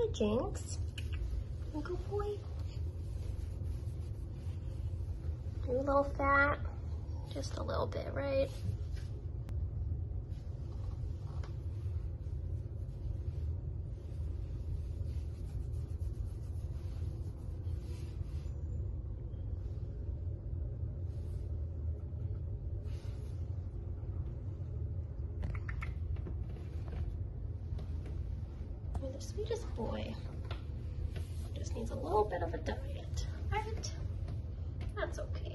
Hi, Jinx. Good boy. You a little fat? Just a little bit, right? The sweetest boy. Just needs a little bit of a diet, right? That's okay.